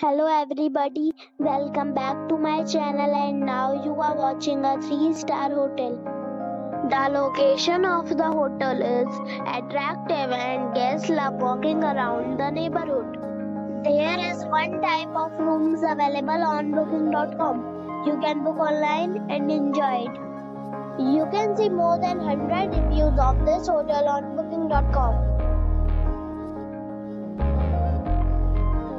Hello everybody, welcome back to my channel and now you are watching a 3 star hotel. The location of the hotel is attractive and guests love walking around the neighborhood. There is one type of rooms available on booking.com. You can book online and enjoy it. You can see more than 100 reviews of this hotel on booking.com.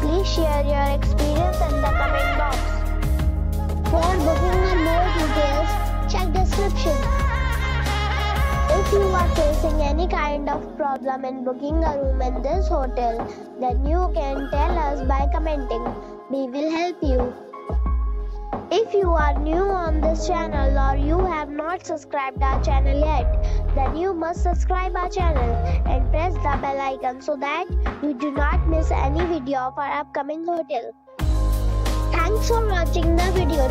please share your experience in the comment box. For booking or more details, check description. If you are facing any kind of problem in booking a room in this hotel, then you can tell us by commenting. We will help you. If you are new on this channel or you have not subscribed our channel yet, then you must subscribe our channel and press the bell icon so that you do not miss any video of our upcoming hotel. Thanks for watching the video